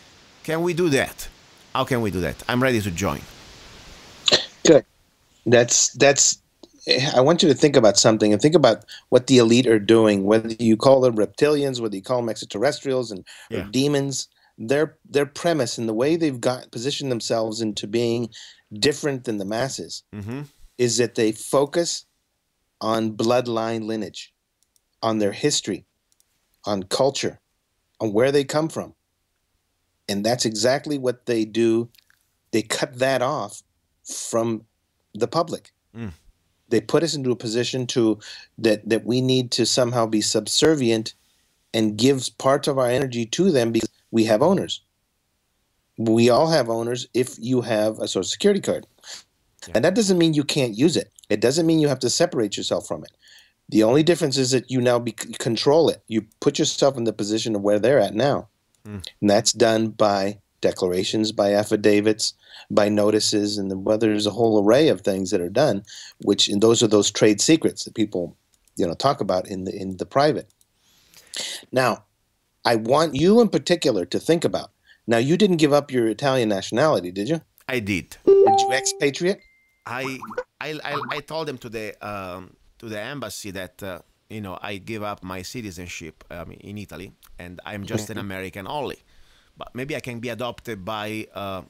Can we do that? How can we do that? I'm ready to join. Good. That's that's I want you to think about something and think about what the elite are doing. Whether you call them reptilians, whether you call them extraterrestrials and yeah. demons, their their premise and the way they've got positioned themselves into being different than the masses mm-hmm. is that they focus on bloodline lineage, on their history, on culture, on where they come from, and that's exactly what they do. They cut that off from the public. Mm they put us into a position to that that we need to somehow be subservient and give parts of our energy to them because we have owners. We all have owners if you have a social security card. Yeah. And that doesn't mean you can't use it. It doesn't mean you have to separate yourself from it. The only difference is that you now be, control it. You put yourself in the position of where they're at now. Mm. And that's done by declarations, by affidavits, by notices, and well, there's a whole array of things that are done, which and those are those trade secrets that people, you know, talk about in the in the private. Now, I want you in particular to think about. Now, you didn't give up your Italian nationality, did you? I did. Did you expatriate? I I I, I told them to the um, to the embassy that. Uh, you know, I give up my citizenship um, in Italy, and I'm just an. American only. But maybe I can be adopted by uh,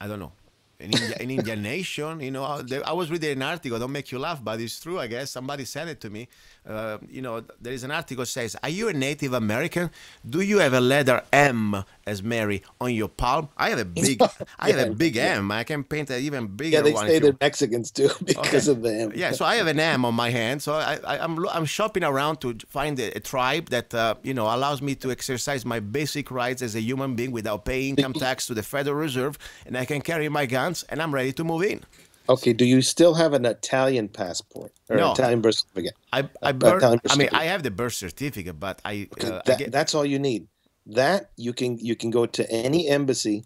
I don't know in India, in Indian nation. You know, I was reading an article. Don't make you laugh, but it's true. I guess somebody sent it to me. Uh, you know, there is an article says, "Are you a Native American? Do you have a letter M as Mary on your palm?" I have a big, I have a big. M. I can paint an even bigger Yeah, they one. say they're Mexicans too because okay. of the M. Yeah, so I have an M on my hand. So I, I, am I'm, I'm shopping around to find a, a tribe that uh, you know allows me to exercise my basic rights as a human being without paying income tax to the Federal Reserve, and I can carry my guns, and I'm ready to move in. Okay, do you still have an Italian passport or no. Italian birth certificate? I I, birth, I mean I have the birth certificate, but I, okay, uh, that, I get... that's all you need. That you can you can go to any embassy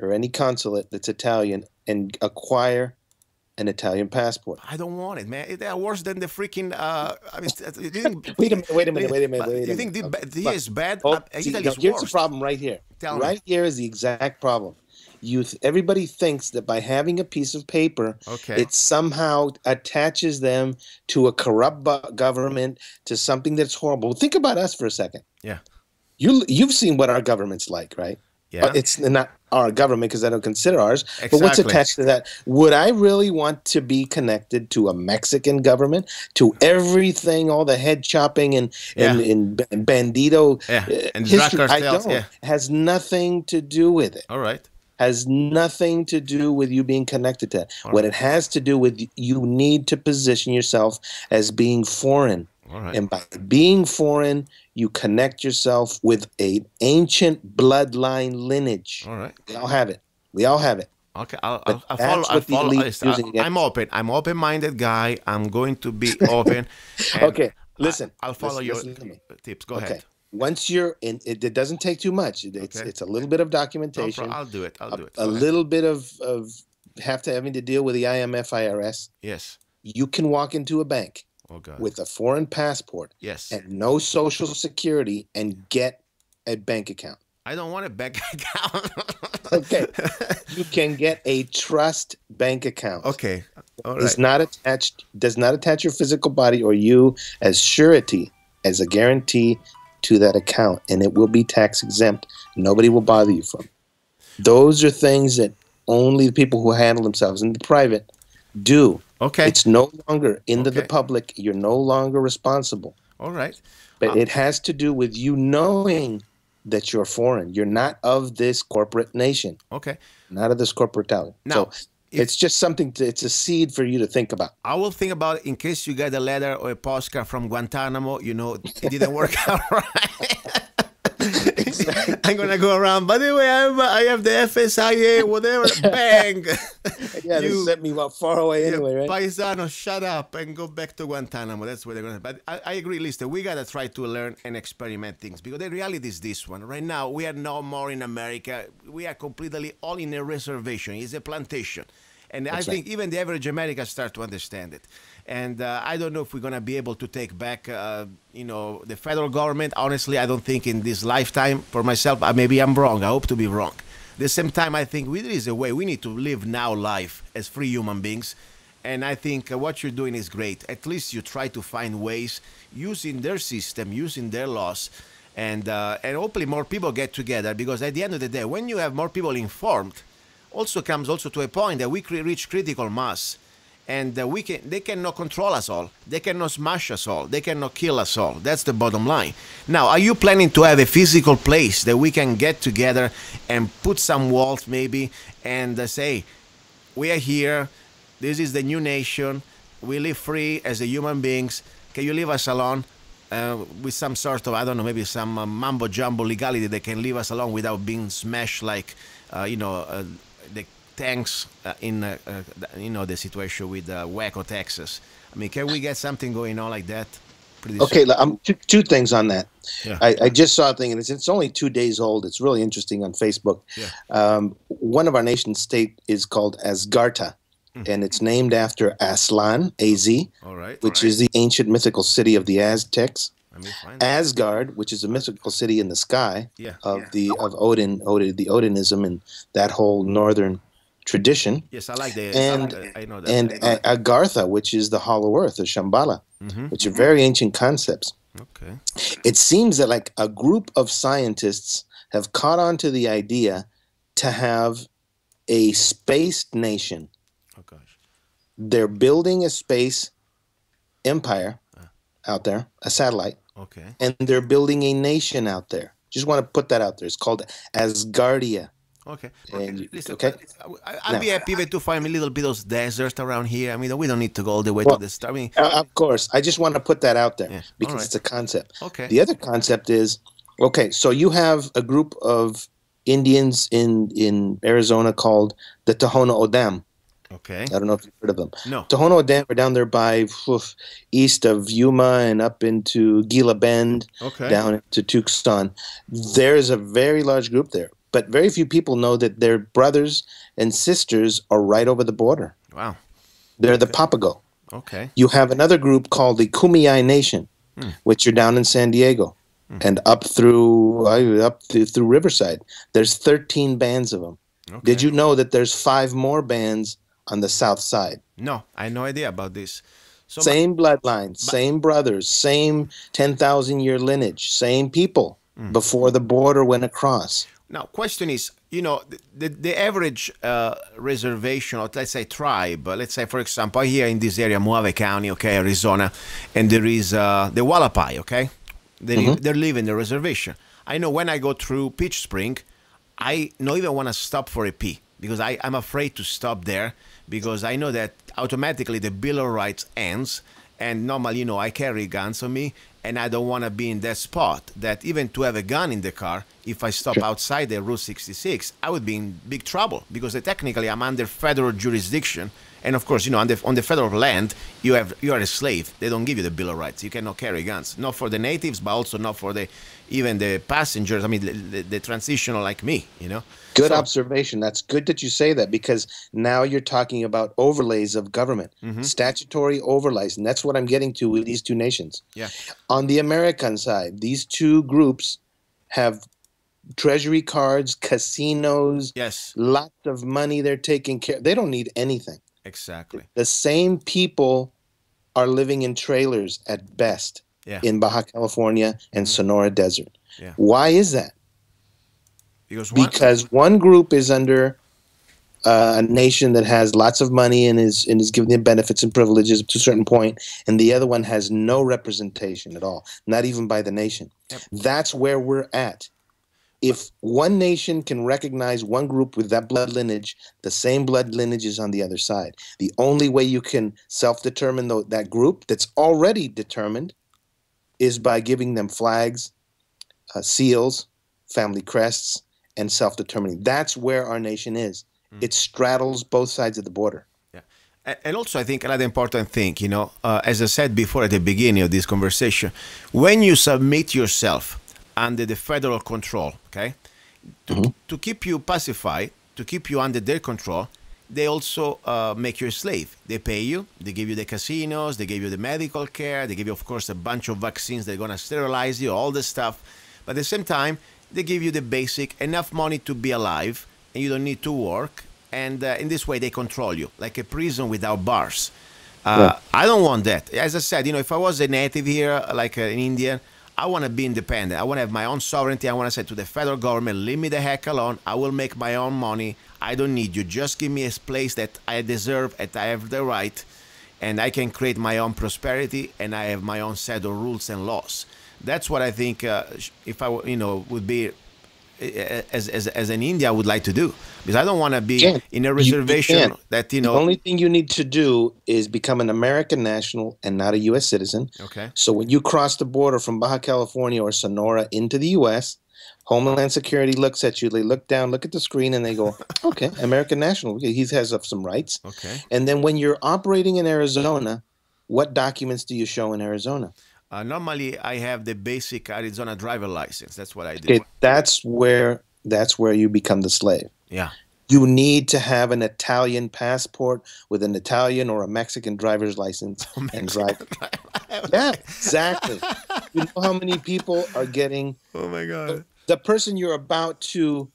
or any consulate that's Italian and acquire an Italian passport. I don't want it, man. They're worse than the freaking. Uh, I mean, you think, wait a minute, wait a minute, wait a minute. Wait a you think the, the is bad? Oh, see, no, here's the problem right here. Tell right me. here is the exact problem you th- everybody thinks that by having a piece of paper okay. it somehow attaches them to a corrupt government to something that's horrible think about us for a second yeah you you've seen what our government's like right yeah. Uh, it's not our government because I don't consider ours. Exactly. But what's attached to that? Would I really want to be connected to a Mexican government, to everything, all the head chopping and yeah. and, and bandito yeah. Uh, and history? I don't. Yeah. Has nothing to do with it. All right has nothing to do with you being connected to it. All what right. it has to do with you need to position yourself as being foreign. And by being foreign, you connect yourself with an ancient bloodline lineage. All right. We all have it. We all have it. Okay, I'll, I'll, I'll follow. I'll follow I, am open. I'm open-minded guy. I'm going to be open. okay, listen. I, will follow listen, your listen tips. Go okay. ahead once you're in it, it, doesn't take too much it's okay. it's a little bit of documentation no, i'll do it i'll a, do it a little bit of of have to having to deal with the imf irs yes you can walk into a bank oh, with a foreign passport yes. and no social security and get a bank account. I don't want a bank account. Okay. You can get a trust bank account. Okay. All right. it's not attached does not attach your physical body or you as surety as a guarantee to that account and it will be tax exempt. Nobody will bother you from. Those are things that only the people who handle themselves in the private do. Okay. It's no longer into okay. the public. You're no longer responsible. All right. But um, it has to do with you knowing that you're foreign. You're not of this corporate nation. Okay. Not of this corporate town. Now, so it's just something to, it's a seed for you to think about i will think about it in case you get a letter or a postcard from guantanamo you know it didn't work out right I'm gonna go around. By the way, I have, I have the FSIA, whatever. Bang! yeah, you, they sent me far away anyway, right? Paisano, shut up and go back to Guantanamo. That's where they're gonna. But I, I agree, Lister. We gotta try to learn and experiment things because the reality is this one. Right now, we are no more in America. We are completely all in a reservation. It's a plantation. And That's I think right. even the average American start to understand it. And uh, I don't know if we're going to be able to take back, uh, you know, the federal government. Honestly, I don't think in this lifetime for myself. Uh, maybe I'm wrong. I hope to be wrong. At the same time, I think there is a way we need to live now life as free human beings. And I think uh, what you're doing is great. At least you try to find ways using their system, using their laws, and uh, and hopefully more people get together. Because at the end of the day, when you have more people informed, also comes also to a point that we reach critical mass and uh, we can they cannot control us all. They cannot smash us all. They cannot kill us all. That's the bottom line. Now are you planning to have a physical place that we can get together and put some walls maybe and uh, say we are here. This is the new nation. We live free as a human beings. Can you leave us alone uh, with some sort of i don't know maybe some uh, mambo jumbo legality that can leave us alone without being smashed like uh, you know uh, the tanks uh, in uh, uh, you know the situation with uh, Waco, Texas. I mean, can we get something going on like that? okay, um, two, two, things on that. Yeah. I, I, just saw a thing, and it's, it's only two days old. It's really interesting on Facebook. Yeah. Um, one of our nation state is called Asgarta, mm. and it's named after Aztlan, A-Z, All right. which All right. is the ancient mythical city of the Aztecs. find Asgard, which is a mythical city in the sky yeah. of yeah. the of Odin, Odin, the Odinism, and that whole northern tradition. Yes, I like that. and I, I know that. and know Agartha, which is the Hollow Earth, or Shambhala, mm-hmm. which are very ancient concepts. Okay. It seems that like a group of scientists have caught on to the idea to have a space nation. Oh gosh. They're building a space empire out there, a satellite, Okay. and they're building a nation out there. Just want to put that out there. It's called Asgardia. Okay. And Listen, okay. I, I'll Now- be happy to find a little bit of desert around here. I mean, we don't need to go all the way Well, to the star. I mean, Uh, of course, I just want to put that out there Yeah, because alright. it's a concept. okay. The other concept is okay, so you have a group of Indians in in Arizona called the Tohono O'odham. Okay. I don't know if you've heard of them. No. Tohono O'odham are down there by oof, east of Yuma and up into Gila Bend, Okay. down into Tucson. There's a very large group there, but very few people know that their brothers and sisters are right over the border. Wow. They're the Papago. Okay. You have another group called the Kumeyaay Nation, Hmm. which are down in San Diego and up through uh, up through, through Riverside. There's 13 bands of them. okay. Did you know that there's five more bands on the south side? No, I had no idea about this. So same bloodline, same brothers, same 10,000 year lineage, same people Hmm. before the border went across. Now, question is, you know, the, the, the average uh, reservation, or let's say tribe, let's say, for example, here in this area, Mohave County, okay, Arizona, and there is uh, the Wallapai, okay? They, live, they live in the reservation. I know when I go through Peach Spring, I don't even want to stop for a pee because I, I'm afraid to stop there because I know that automatically the Bill of Rights ends. And normally, you know, I carry guns on me and I don't want to be in that spot that even to have a gun in the car, if I stop outside the Route 66, I would be in big trouble because uh, technically I'm under federal jurisdiction. And of course, you know, on the, on the federal land, you have you are a slave. They don't give you the Bill of Rights. You cannot carry guns, not for the natives, but also not for the even the passengers. I mean, the, the, the transitional like me, you know. Good So- observation. That's good that you say that because now you're talking about overlays of government, Mm-hmm. statutory overlays, and that's what I'm getting to with these two nations. Yeah. On the American side, these two groups have treasury cards, casinos, Yes, lots of money they're taking care. They don't need anything. Exactly. The same people are living in trailers at best Yeah. in Baja California and Sonora Desert. Yeah. Why is that? Because one, because one group is under uh, a nation that has lots of money and is and is giving them benefits and privileges to a certain point, and the other one has no representation at all, not even by the nation. Yep. That's where we're at. If one nation can recognize one group with that blood lineage, the same blood lineage is on the other side. The only way you can self-determine that group that's already determined is by giving them flags, uh, seals, family crests, and self-determining. That's where our nation is. It straddles both sides of the border. Yeah. And also, I think another important thing, you know, uh, as I said before at the beginning of this conversation, when you submit yourself under the federal control, okay, to, to keep you pacified, to keep you under their control, they also uh, make you a slave. They pay you, they give you the casinos, they give you the medical care, they give you, of course, a bunch of vaccines. They're going to sterilize you, all this stuff. But at the same time, they give you the basic enough money to be alive, and you don't need to work. And uh, in this way, they control you like a prison without bars. Uh, I don't want that. As I said, you know, if I was a native here, like uh, an Indian, I want to be independent. I want to have my own sovereignty. I want to say to the federal government, leave me the heck alone. I will make my own money. I don't need you. Just give me a place that I deserve and I have the right, and I can create my own prosperity and I have my own set of rules and laws. That's what I think. Uh, if I, you know, would be as, as as an India, I would like to do because I don't want to be in a You- you reservation that you know. The only thing you need to do is become an American national and not a U.S. citizen. okay. So when you cross the border from Baja California or Sonora into the U.S., Homeland Security looks at you. They look down, look at the screen, and they go, "Okay, American national. He has uh, some rights." Okay. And then when you're operating in Arizona, what documents do you show in Arizona? Uh, normally, I have the basic Arizona driver license. That's what I do. Okay, that's where that's where you become the slave. Yeah. You need to have an Italian passport with an Italian or a Mexican driver's license and drive. Yeah, exactly. you know how many people are getting oh my God. the person you're about to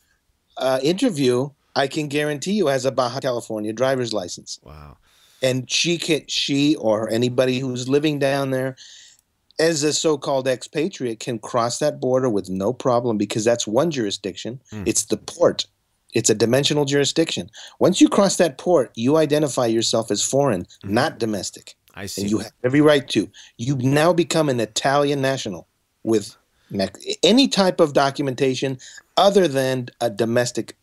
uh, interview? I can guarantee you has a Baja California driver's license, Wow. and she can she or anybody who's living down there as a so-called expatriate can cross that border with no problem because that's one jurisdiction. Hmm. It's the port It's a dimensional jurisdiction. Once you cross that port, you identify yourself as foreign, mm-hmm. not domestic. I see. And you have every right to. You now become an Italian national with any type of documentation other than a domestic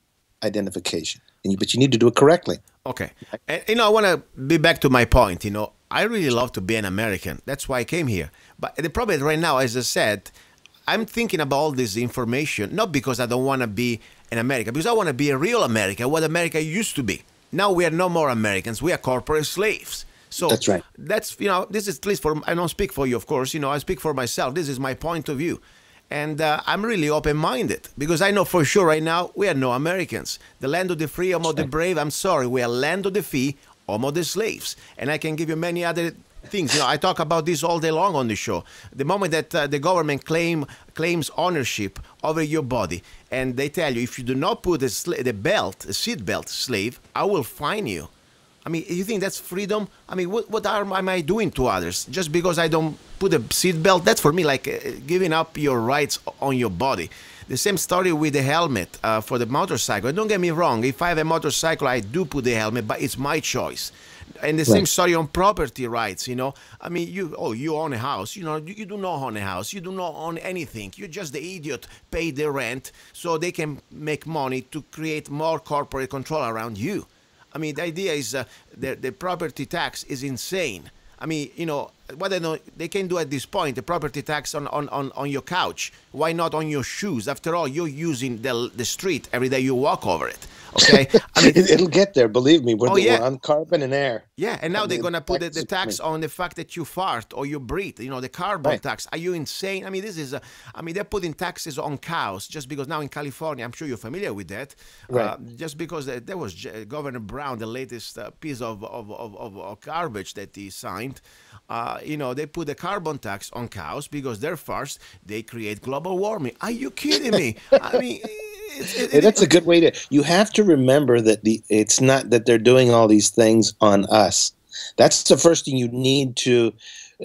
identification. You, but you need to do it correctly. Okay. And, you know, I want to be back to my point. You know, I really love to be an American. That's why I came here. But the problem right now, as I said, I'm thinking about all this information, not because I don't want to be an American, because I want to be a real American, what America used to be. Now we are no more Americans. We are corporate slaves. So that's right. That's you know this is at least for I don't speak for you, of course. You know I speak for myself. This is my point of view, and uh, I'm really open-minded because I know for sure right now we are no Americans. The land of the free, home of the brave. I'm sorry, we are land of the free, home of the slaves, and I can give you many other things. You know, I talk about this all day long on the show. The moment that uh, the government claim claims ownership over your body, and they tell you if you do not put the, the belt, a seat belt, slave, I will fine you. I mean, you think that's freedom? I mean, what, what harm am I doing to others just because I don't put a seatbelt? That's for me like uh, giving up your rights on your body. The same story with the helmet uh, for the motorcycle. And don't get me wrong, if I have a motorcycle, I do put the helmet, but it's my choice. And the right. same story on property rights, you know. I mean, you oh, you own a house, you know, you, you do not own a house, you do not own anything. You're just the idiot pay the rent so they can make money to create more corporate control around you. I mean, the idea is uh, the, the property tax is insane. I mean, you know, what they know they can do at this point the property tax on, on, on, on your couch. Why not on your shoes? After all, you're using the the street every day. You walk over it. Okay, I mean, it'll get there. Believe me, we're, oh, yeah. we're on carbon and air. Yeah, and now I they're mean, gonna put the, the, tax on the fact that you fart or you breathe. You know, the carbon right. tax. Are you insane? I mean, this is. A, I mean, they're putting taxes on cows just because now in California, I'm sure you're familiar with that. Right. Uh, just because there was Governor Brown, the latest uh, piece of, of, of, of, garbage that he signed. Uh, you know, they put the carbon tax on cows because they're first. They create global warming. Are you kidding me? I mean. It, it, that's a good way to. You have to remember that the it's not that they're doing all these things on us. That's the first thing you need to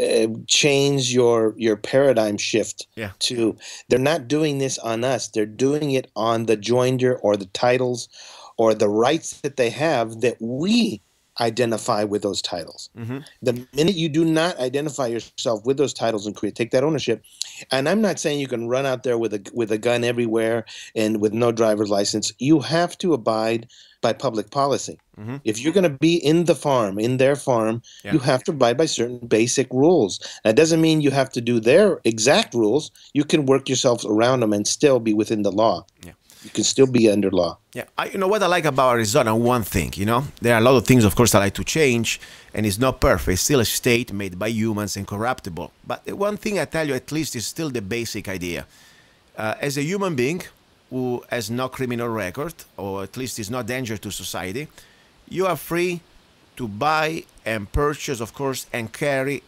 uh, change your your paradigm shift yeah. to. They're not doing this on us. They're doing it on the joinder or the titles or the rights that they have that we identify with those titles. Mm-hmm. The minute you do not identify yourself with those titles and create take that ownership, and I'm not saying you can run out there with a with a gun everywhere and with no driver's license. You have to abide by public policy. Mm-hmm. If you're going to be in the farm, in their farm, yeah. you have to abide by certain basic rules. That doesn't mean you have to do their exact rules. You can work yourself around them and still be within the law. Yeah you can still be under law. Yeah, I, you know what I like about Arizona. One thing, you know, there are a lot of things, of course, I like to change, and it's not perfect. It's still a state made by humans and corruptible. But the one thing I tell you, at least, is still the basic idea. Uh, as a human being who has no criminal record, or at least is not danger to society, you are free to buy and purchase, of course, and carry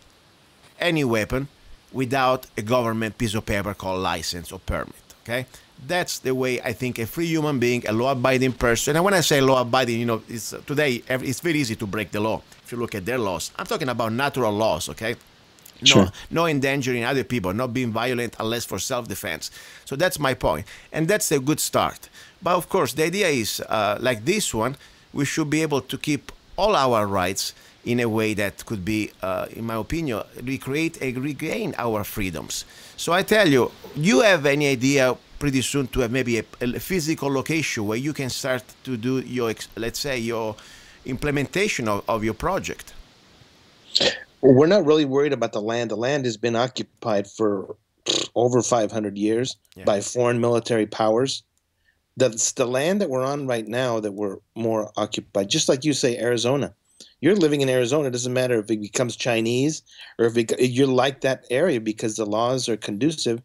any weapon without a government piece of paper called license or permit. Okay that's the way I think a free human being, a law-abiding person. And when I say law-abiding, you know, it's, today it's very easy to break the law. If you look at their laws, I'm talking about natural laws. Okay. No, sure. no endangering other people, not being violent unless for self-defense. So that's my point, and that's a good start. But of course, the idea is uh, like this one, we should be able to keep all our rights in a way that could be, uh, in my opinion, recreate and regain our freedoms. So I tell you, you have any idea pretty soon to have maybe a, a physical location where you can start to do your, let's say, your implementation of, of your project? Well, we're not really worried about the land. The land has been occupied for over 500 years yeah. by foreign military powers. That's the land that we're on right now that we're more occupied. Just like you say, Arizona. You're living in Arizona. It doesn't matter if it becomes Chinese or if it, you're like that area because the laws are conducive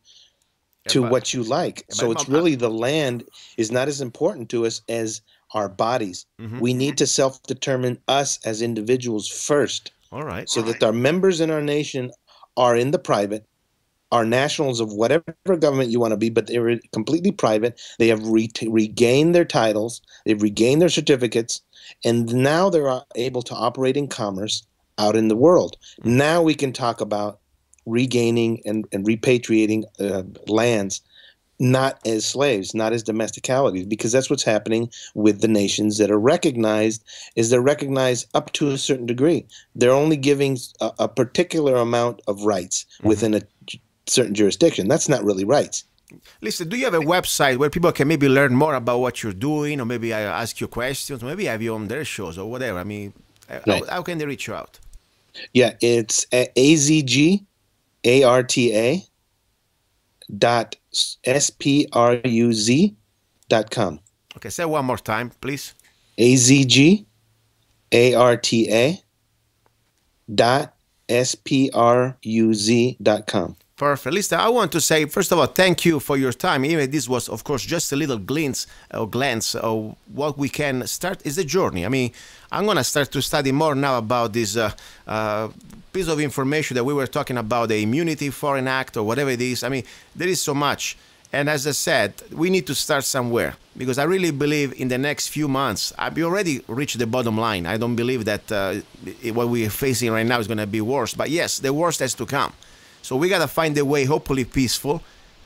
to but, what you like. So it's really the land is not as important to us as our bodies. Mm-hmm. We need to self determine us as individuals first. All right. So All that right. our members in our nation are in the private, are nationals of whatever government you want to be, but they're completely private. They have re- regained their titles, they've regained their certificates, and now they're uh, able to operate in commerce out in the world. Mm-hmm. Now we can talk about regaining and, and repatriating uh, lands not as slaves, not as domesticalities, because that's what's happening with the nations that are recognized. Is they're recognized up to a certain degree. They're only giving a, a particular amount of rights mm-hmm. within a certain jurisdiction. That's not really rights. Listen, do you have a website where people can maybe learn more about what you're doing, or maybe I ask you questions, or maybe have you on their shows or whatever? I mean, right. how, how, can they reach you out? Yeah, it's azg, a r t a dot s p r u z dot com. Okay, say one more time, please. A Z G A R T A dot S P R U Z dot com. Perfect. Listen, I want to say, first of all, thank you for your time. Even this was, of course, just a little glance or glance of what we can start is a journey. I mean, I'm going to start to study more now about this uh, uh, piece of information that we were talking about, the Immunity Foreign Act or whatever it is. I mean, there is so much. And as I said, we need to start somewhere because I really believe in the next few months, I've already reached the bottom line. I don't believe that uh, what we're facing right now is going to be worse. But yes, the worst has to come. So we got to find a way, hopefully peaceful,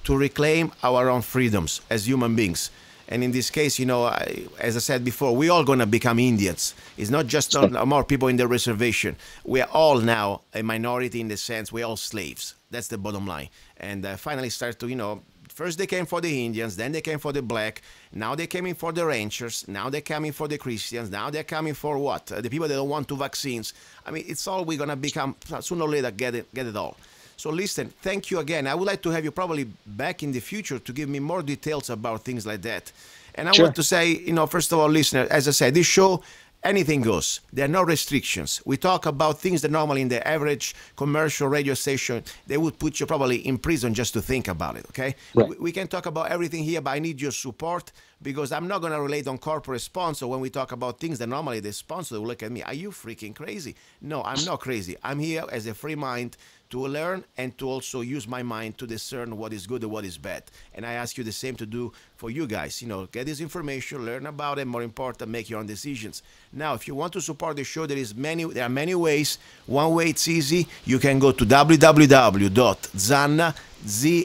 to reclaim our own freedoms as human beings. And in this case, you know, I, as I said before, we're all going to become Indians. It's not just more people in the reservation. We are all now a minority in the sense we're all slaves. That's the bottom line. And uh, finally start to, you know, first they came for the Indians, then they came for the black, now they're coming for the ranchers, now they're coming for the Christians, now they're coming for what? Uh, the people that don't want to vaccines. I mean, it's all we're going to become, sooner or later, get it, get it all. So listen, thank you again. I would like to have you probably back in the future to give me more details about things like that. And I sure. want to say, you know, first of all, listener, as I said, this show anything goes. There are no restrictions. We talk about things that normally in the average commercial radio station, they would put you probably in prison just to think about it, okay? Right. We, we, can talk about everything here, but I need your support because I'm not going to relate on corporate sponsor when we talk about things that normally the sponsor will look at me. Are you freaking crazy? No, I'm not crazy. I'm here as a free mind to learn and to also use my mind to discern what is good and what is bad. And I ask you the same to do for you guys. You know, get this information, learn about it, more important, make your own decisions. Now, if you want to support the show, there is many there are many ways. One way it's easy. You can go to www.zanna. You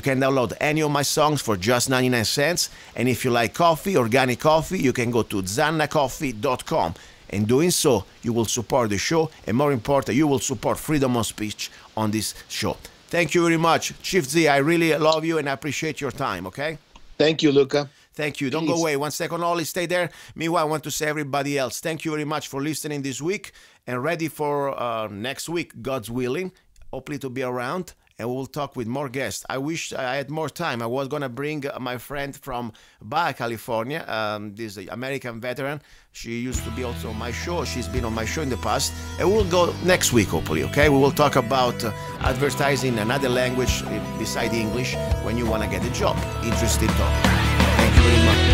can download any of my songs for just 99 cents. And if you like coffee, organic coffee, you can go to zannacoffee.com in doing so, you will support the show, and more important, you will support freedom of speech on this show. Thank you very much. Chief Z, I really love you and I appreciate your time, okay? Thank you, Luca. Thank you. Don't Peace. go away. One second only. Stay there. Meanwhile, I want to say everybody else, thank you very much for listening this week and ready for uh, next week, God's willing. Hopefully to be around and we will talk with more guests. I wish I had more time. I was going to bring my friend from Baja, California, um, this American veteran. She used to be also on my show. She's been on my show in the past. And we'll go next week, hopefully, okay? We will talk about uh, advertising another language beside English when you want to get a job. Interesting topic. Thank you very much.